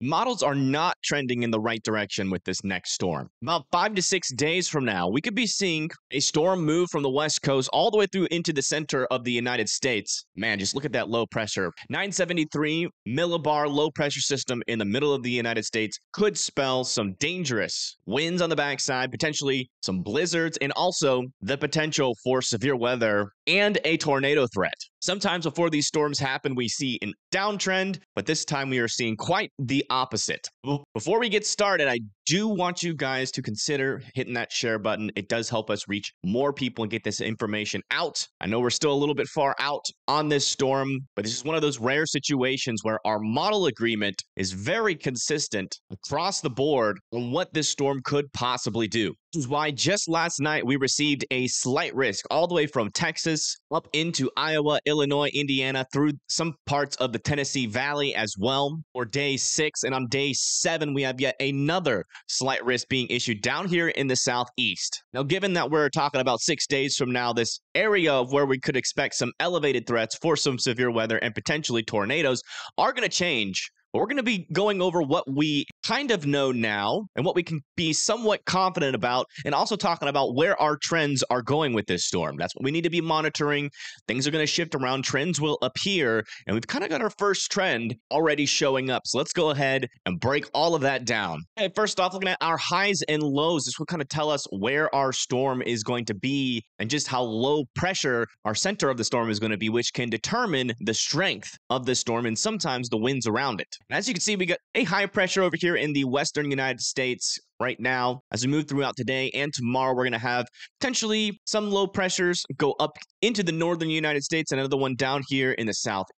models are not trending in the right direction with this next storm. About five to six days from now, we could be seeing a storm move from the west coast all the way through into the center of the United States. Man, just look at that low pressure. 973 millibar low pressure system in the middle of the United States could spell some dangerous winds on the backside, potentially some blizzards, and also the potential for severe weather and a tornado threat. Sometimes before these storms happen, we see an downtrend, but this time we are seeing quite the opposite. Before we get started, I do want you guys to consider hitting that share button. It does help us reach more people and get this information out. I know we're still a little bit far out on this storm, but this is one of those rare situations where our model agreement is very consistent across the board on what this storm could possibly do. This is why just last night we received a slight risk all the way from Texas up into Iowa, Illinois, Indiana, through some parts of the Tennessee Valley as well for day six. And on day seven, we have yet another slight risk being issued down here in the southeast. Now, given that we're talking about six days from now, this area of where we could expect some elevated threats for some severe weather and potentially tornadoes are going to change but we're going to be going over what we kind of know now and what we can be somewhat confident about, and also talking about where our trends are going with this storm. That's what we need to be monitoring. Things are going to shift around, trends will appear, and we've kind of got our first trend already showing up. So let's go ahead and break all of that down. Okay, first off, looking at our highs and lows, this will kind of tell us where our storm is going to be and just how low pressure our center of the storm is going to be, which can determine the strength of the storm and sometimes the winds around it. And as you can see, we got a high pressure over here in the western United States right now. As we move throughout today and tomorrow, we're going to have potentially some low pressures go up into the northern United States, and another one down here in the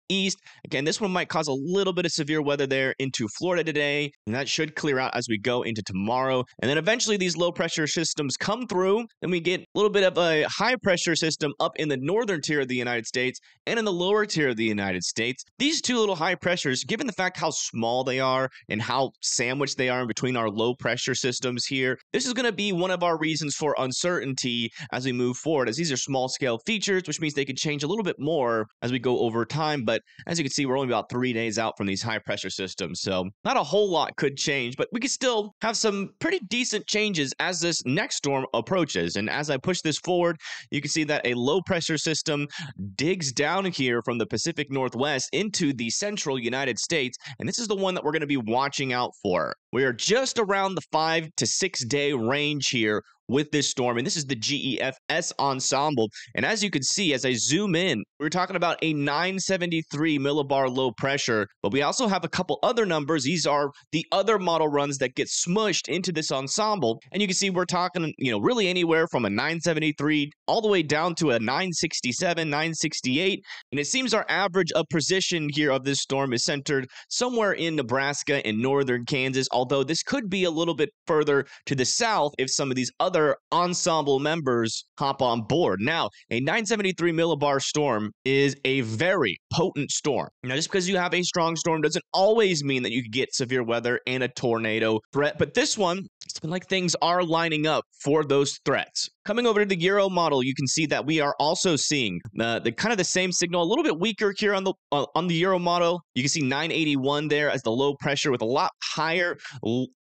southeast. Again, this one might cause a little bit of severe weather there into Florida today, and that should clear out as we go into tomorrow. And then eventually these low pressure systems come through, and we get a little bit of a high pressure system up in the northern tier of the United States and in the lower tier of the United States. These two little high pressures, given the fact how small they are and how sandwiched they are in between our low pressure systems here, this is going to be one of our reasons for uncertainty as we move forward, as these are small scale features, which means they could change a little bit more as we go over time. But as you can see, we're only about three days out from these high pressure systems. So not a whole lot could change, but we could still have some pretty decent changes as this next storm approaches. And as I push this forward, you can see that a low pressure system digs down here from the Pacific Northwest into the central United States. And this is the one that we're going to be watching out for. We are just around the five to six day range here with this storm. And this is the GEFS ensemble. And as you can see, as I zoom in, we're talking about a 973 millibar low pressure, but we also have a couple other numbers. These are the other model runs that get smushed into this ensemble. And you can see we're talking, you know, really anywhere from a 973 all the way down to a 967, 968. And it seems our average of position here of this storm is centered somewhere in Nebraska and northern Kansas, although this could be a little bit further to the south if some of these other other ensemble members hop on board. Now, a 973 millibar storm is a very potent storm. Now, just because you have a strong storm doesn't always mean that you get severe weather and a tornado threat, but this one, it's been like things are lining up for those threats. Coming over to the Euro model, you can see that we are also seeing uh, the kind of the same signal, a little bit weaker here on the uh, on the Euro model. You can see 981 there as the low pressure with a lot higher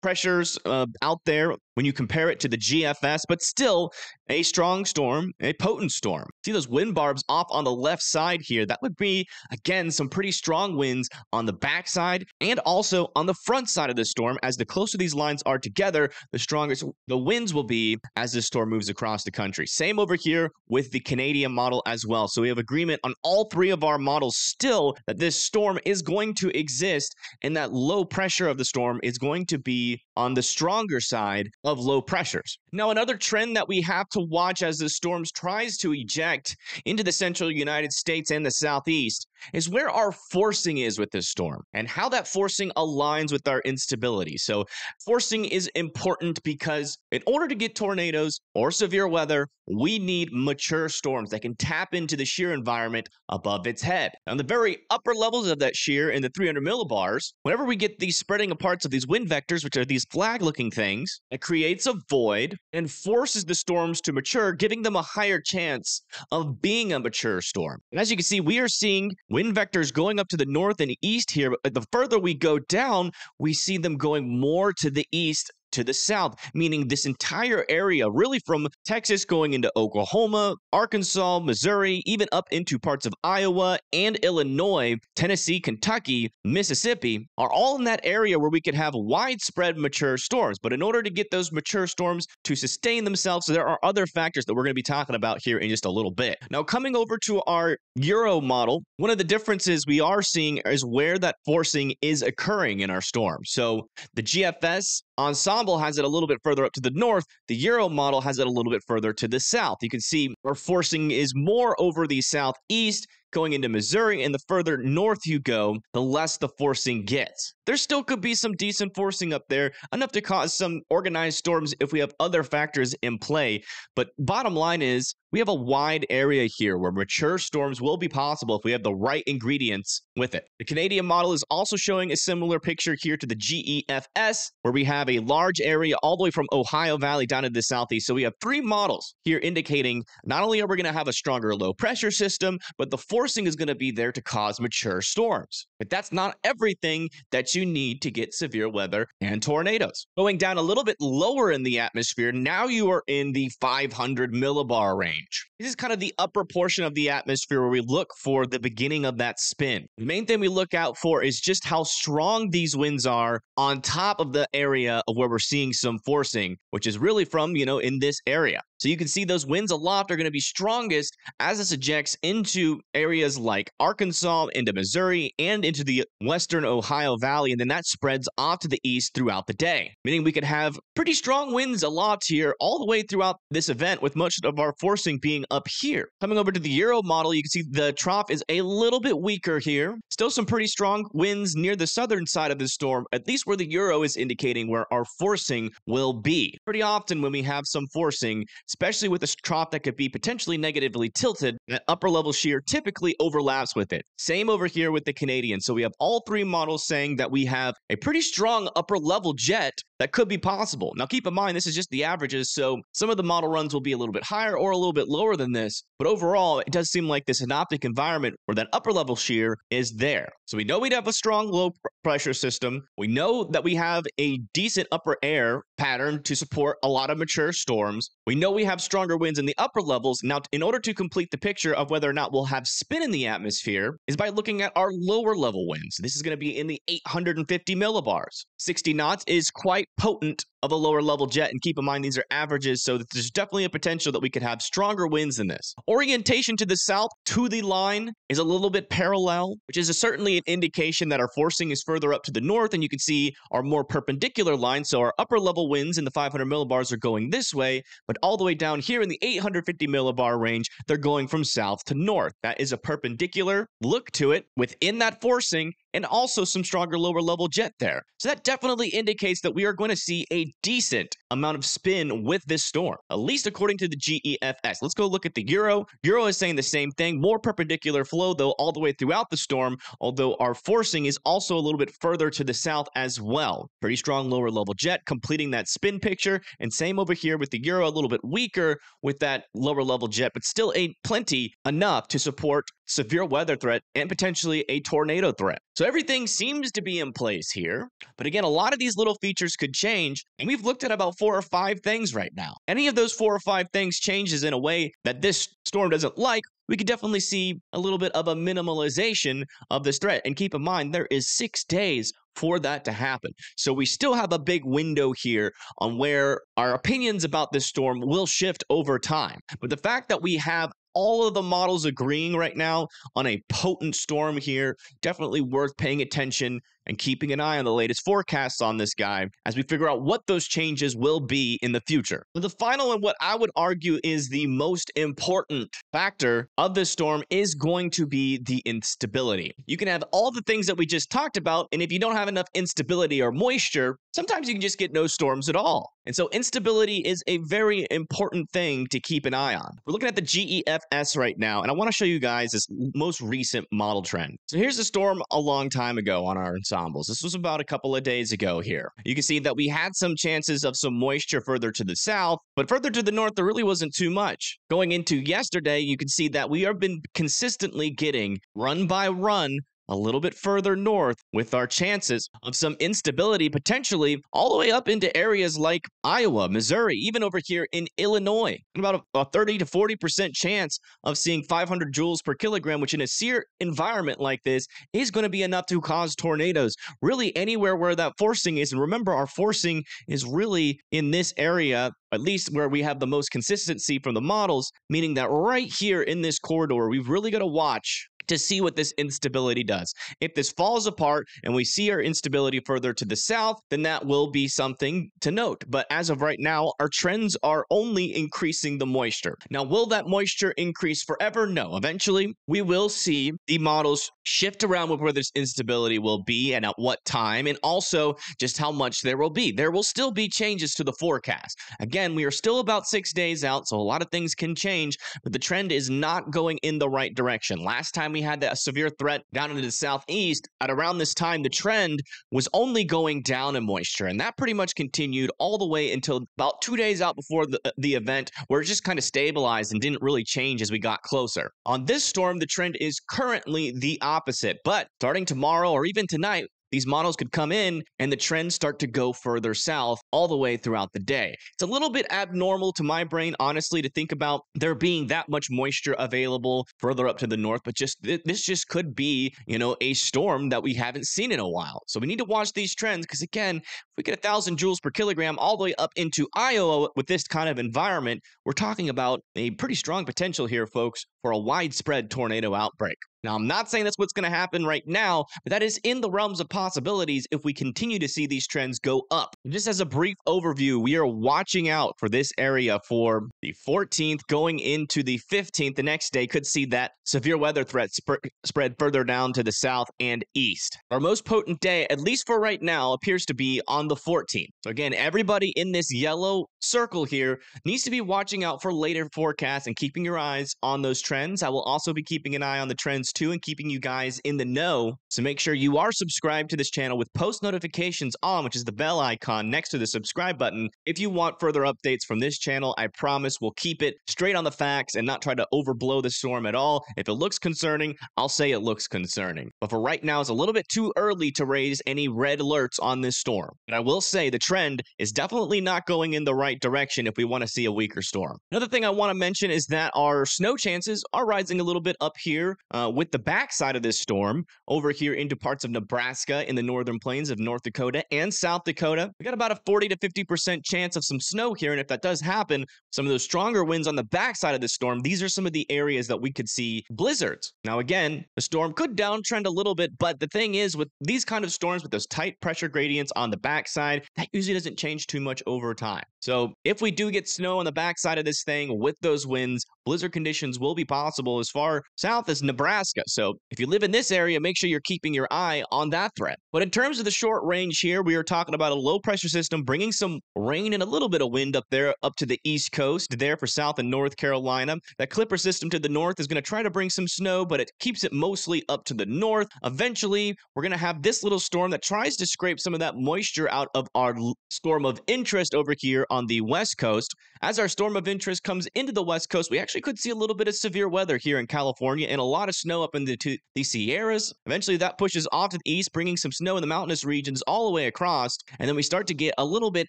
pressures uh, out there when you compare it to the GFS, but still a strong storm, a potent storm. See those wind barbs off on the left side here? That would be, again, some pretty strong winds on the backside and also on the front side of the storm. As the closer these lines are together, the stronger the winds will be as this storm moves across the country. Same over here with the Canadian model as well. So we have agreement on all three of our models still that this storm is going to exist and that low pressure of the storm is going to be on the stronger side of low pressures. Now, another trend that we have to watch as the storms tries to eject into the central United States and the southeast is where our forcing is with this storm and how that forcing aligns with our instability. So, forcing is important because in order to get tornadoes or severe weather, we need mature storms that can tap into the shear environment above its head. On the very upper levels of that shear in the 300 millibars, whenever we get these spreading apart of these wind vectors, which are these flag looking things, it creates a void and forces the storms to mature, giving them a higher chance of being a mature storm. And as you can see, we are seeing wind vectors going up to the north and east here. But the further we go down, we see them going more to the east to the south, meaning this entire area, really from Texas going into Oklahoma, Arkansas, Missouri, even up into parts of Iowa and Illinois, Tennessee, Kentucky, Mississippi, are all in that area where we could have widespread mature storms. But in order to get those mature storms to sustain themselves, so there are other factors that we're going to be talking about here in just a little bit. Now, coming over to our Euro model, one of the differences we are seeing is where that forcing is occurring in our storm. So the GFS Ensemble has it a little bit further up to the north. The Euro model has it a little bit further to the south. You can see our forcing is more over the southeast going into Missouri, and the further north you go, the less the forcing gets. There still could be some decent forcing up there, enough to cause some organized storms if we have other factors in play. But bottom line is, we have a wide area here where mature storms will be possible if we have the right ingredients with it. The Canadian model is also showing a similar picture here to the GEFS, where we have a large area all the way from Ohio Valley down to the southeast. So we have three models here indicating not only are we going to have a stronger low pressure system, but the forcing is going to be there to cause mature storms. But that's not everything that you need to get severe weather and tornadoes. Going down a little bit lower in the atmosphere, now you are in the 500 millibar range. This is kind of the upper portion of the atmosphere where we look for the beginning of that spin. The main thing we look out for is just how strong these winds are on top of the area of where we're seeing some forcing, which is really from, you know, in this area. So you can see those winds aloft are going to be strongest as this ejects into areas like Arkansas, into Missouri, and into the western Ohio Valley, and then that spreads off to the east throughout the day. Meaning we could have pretty strong winds aloft here all the way throughout this event, with much of our forcing being up here. Coming over to the Euro model, you can see the trough is a little bit weaker here. Still some pretty strong winds near the southern side of the storm, at least where the Euro is indicating where our forcing will be. Pretty often when we have some forcing, especially with a trough that could be potentially negatively tilted, that upper level shear typically overlaps with it. Same over here with the Canadian. So we have all three models saying that we have a pretty strong upper level jet that could be possible. Now, keep in mind, this is just the averages, so some of the model runs will be a little bit higher or a little bit lower than this. But overall, it does seem like this synoptic environment where that upper level shear is there. So we know we'd have a strong low pressure system. We know that we have a decent upper air pattern to support a lot of mature storms. We know we have stronger winds in the upper levels. Now, in order to complete the picture of whether or not we'll have spin in the atmosphere, is by looking at our lower level winds. This is going to be in the 850 millibars. 60 knots is quite potent of a lower level jet. And keep in mind, these are averages, so there's definitely a potential that we could have stronger winds than this. Orientation to the south to the line is a little bit parallel, which is certainly an indication that our forcing is further up to the north. And you can see our more perpendicular line. So our upper level winds in the 500 millibars are going this way, but all the way down here in the 850 millibar range, they're going from south to north. That is a perpendicular look to it within that forcing and also some stronger lower level jet there. So that definitely indicates that we are going to see a decent amount of spin with this storm, at least according to the GEFS. Let's go look at the Euro. Euro is saying the same thing, more perpendicular flow though all the way throughout the storm, although our forcing is also a little bit further to the south as well. Pretty strong lower level jet completing that spin picture, and same over here with the Euro, a little bit weaker with that lower level jet, but still a plenty enough to support severe weather threat and potentially a tornado threat. So everything seems to be in place here. But again, a lot of these little features could change, and we've looked at about four or five things right now. Any of those four or five things changes in a way that this storm doesn't like, we could definitely see a little bit of a minimalization of this threat. And keep in mind, there is six days for that to happen. So we still have a big window here on where our opinions about this storm will shift over time. But the fact that we have all of the models agreeing right now on a potent storm here. Definitely worth paying attention and keeping an eye on the latest forecasts on this guy as we figure out what those changes will be in the future. The final and what I would argue is the most important factor of this storm is going to be the instability. You can have all the things that we just talked about, and if you don't have enough instability or moisture, sometimes you can just get no storms at all. And so instability is a very important thing to keep an eye on. We're looking at the GEFS right now, and I want to show you guys this most recent model trend. So here's a storm a long time ago on our ensembles. This was about a couple of days ago here. You can see that we had some chances of some moisture further to the south, but further to the north, there really wasn't too much. Going into yesterday, you can see that we have been consistently getting run by run a little bit further north with our chances of some instability potentially all the way up into areas like Iowa, Missouri, even over here in Illinois. About a, a 30 to 40% chance of seeing 500 joules per kilogram, which in a shear environment like this is going to be enough to cause tornadoes really anywhere where that forcing is. And remember, our forcing is really in this area at least where we have the most consistency from the models, meaning that right here in this corridor, we've really got to watch to see what this instability does. If this falls apart and we see our instability further to the south, then that will be something to note. But as of right now, our trends are only increasing the moisture. Now, will that moisture increase forever? No. Eventually, we will see the models shift around with where this instability will be and at what time, and also just how much there will be. There will still be changes to the forecast. Again, we are still about six days out, so a lot of things can change, but the trend is not going in the right direction. Last time we had that severe threat down into the southeast, at around this time, the trend was only going down in moisture. And that pretty much continued all the way until about two days out before the, uh, the event, where it just kind of stabilized and didn't really change as we got closer. On this storm, the trend is currently the opposite. But starting tomorrow or even tonight, these models could come in and the trends start to go further south all the way throughout the day. It's a little bit abnormal to my brain, honestly, to think about there being that much moisture available further up to the north, but just this just could be, you know, a storm that we haven't seen in a while. So we need to watch these trends because, again, if we get a thousand joules per kilogram all the way up into Iowa with this kind of environment, we're talking about a pretty strong potential here, folks, for a widespread tornado outbreak. Now, I'm not saying that's what's going to happen right now, but that is in the realms of possibilities if we continue to see these trends go up. And just as a brief overview, we are watching out for this area for the 14th going into the 15th. The next day could see that severe weather threat sp- spread further down to the south and east. Our most potent day, at least for right now, appears to be on the 14th. So, again, everybody in this yellow circle here needs to be watching out for later forecasts and keeping your eyes on those trends. I will also be keeping an eye on the trends too and keeping you guys in the know. So make sure you are subscribed to this channel with post notifications on, which is the bell icon next to the subscribe button. If you want further updates from this channel, I promise we'll keep it straight on the facts and not try to overblow the storm at all. If it looks concerning, I'll say it looks concerning. But for right now, it's a little bit too early to raise any red alerts on this storm. But I will say the trend is definitely not going in the right direction if we want to see a weaker storm. Another thing I want to mention is that our snow chances are rising a little bit up here uh, with the backside of this storm over here into parts of Nebraska in the northern plains of North Dakota and South Dakota. We got about a 40 to 50% chance of some snow here. And if that does happen, some of those stronger winds on the backside of the storm, these are some of the areas that we could see blizzards. Now, again, the storm could downtrend a little bit, but the thing is, with these kind of storms with those tight pressure gradients on the backside, that usually doesn't change too much over time. So if we do get snow on the backside of this thing with those winds, blizzard conditions will be possible as far south as Nebraska. So if you live in this area, make sure you're keeping your eye on that threat. But in terms of the short range here, we are talking about a low pressure system bringing some rain and a little bit of wind up there, up to the east coast, there for South and North Carolina. That Clipper system to the north is going to try to bring some snow, but it keeps it mostly up to the north. Eventually, we're going to have this little storm that tries to scrape some of that moisture out of our storm of interest over here on the west coast. As our storm of interest comes into the west coast, we actually could see a little bit of severe weather here in California and a lot of snow up in the, the Sierras. Eventually, that pushes off to the east, bringing some snow in the mountainous regions all the way across. And then we start to get a little bit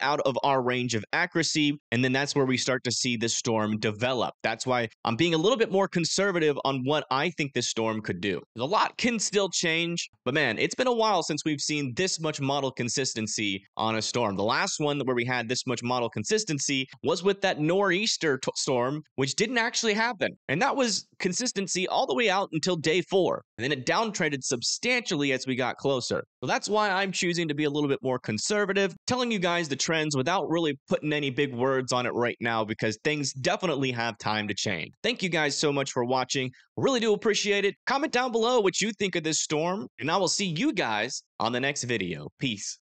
out of our range of accuracy. And then that's where we start to see this storm develop. That's why I'm being a little bit more conservative on what I think this storm could do. A lot can still change, but man, it's been a while since we've seen this much model consistency on a storm. The last one where we had this much model consistency was with that nor'easter t- storm, which didn't actually happen. And that was consistency all the way out until day four. And then it downtrended substantially as we got closer. So that's why I'm choosing to be a little bit more conservative, telling you guys the trends without really putting any big words on it right now because things definitely have time to change. Thank you guys so much for watching. Really do appreciate it. Comment down below what you think of this storm, and I will see you guys on the next video. Peace.